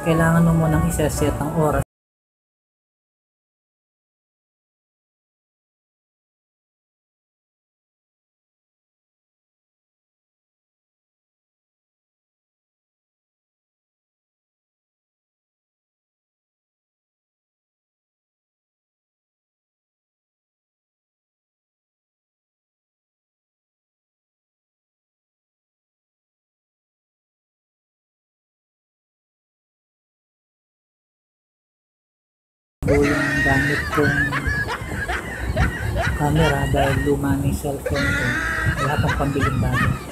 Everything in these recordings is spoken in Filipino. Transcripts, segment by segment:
kailangan mo munang iseset ang oras po yung gamit kong camera dahil luma yung cellphone ko. Wala pang pambiling bago.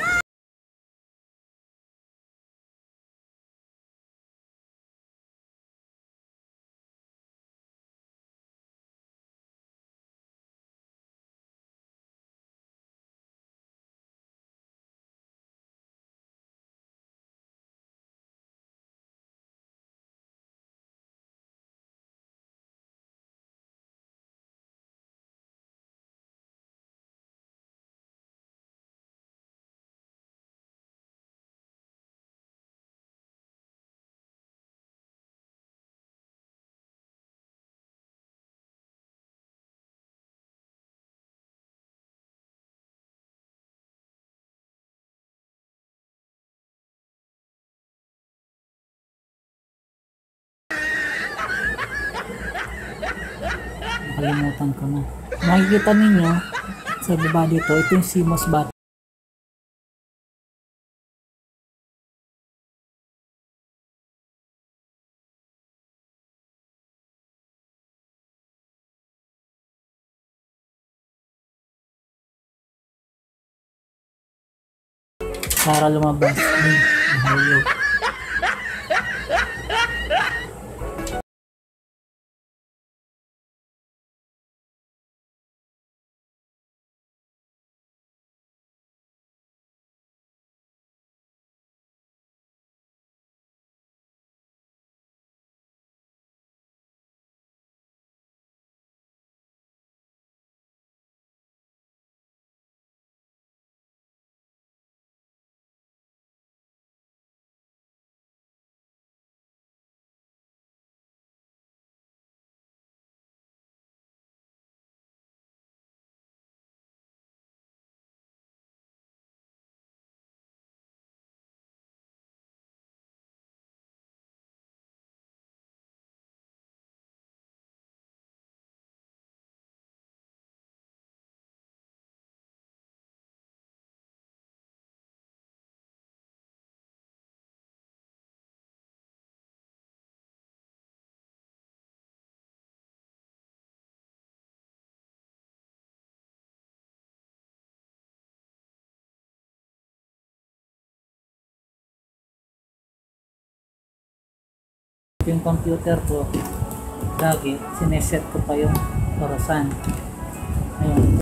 Nakalimutan ko na. Makikita ninyo sa baba dito, ito yung CMOS battery. para lumabas. Ay, nahulog. Yung computer ko lagi sineset ko pa yung orasan ayun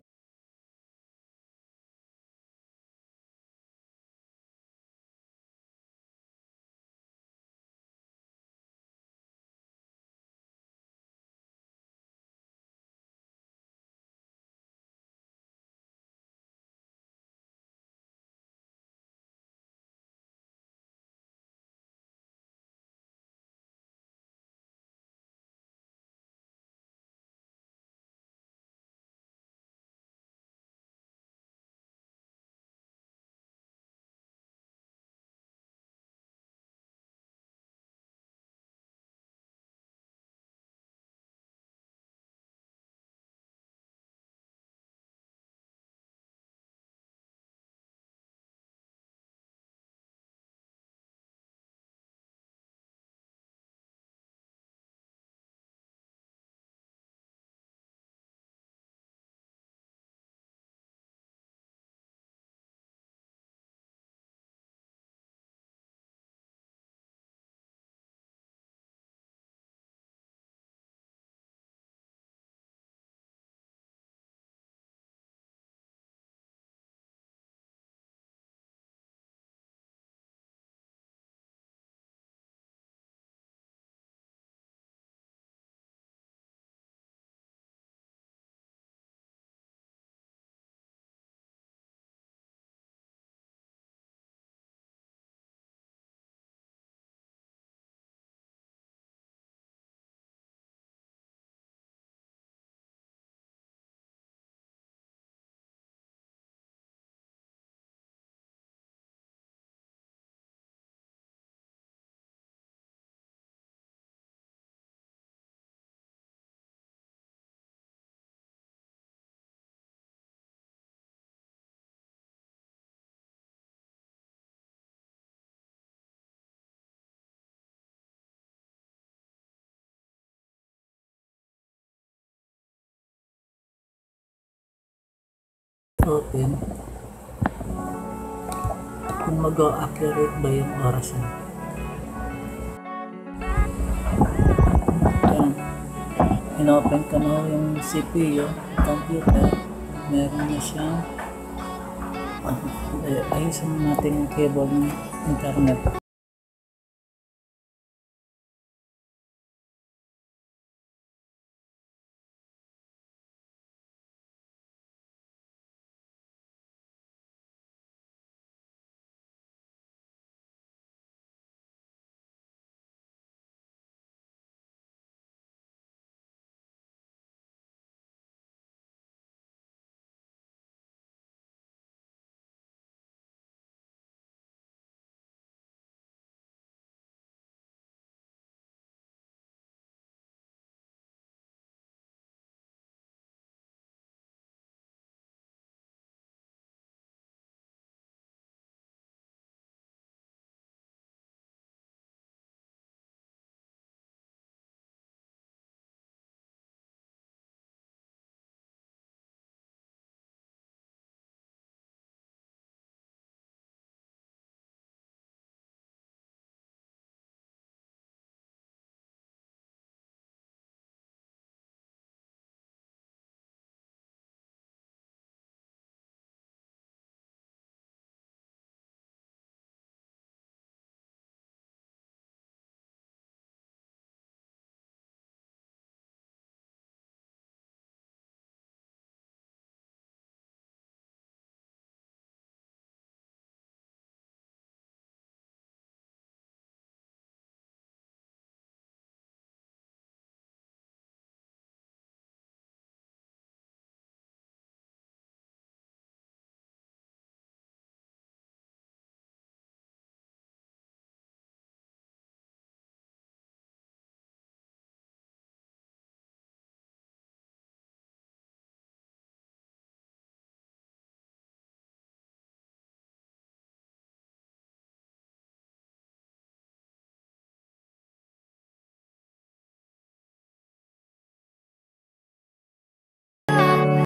open kung mag-accurate ba yung oras niya. Ayan. In-open ko na yung CPU, computer. Meron na siyang ayusin natin yung cable ng internet.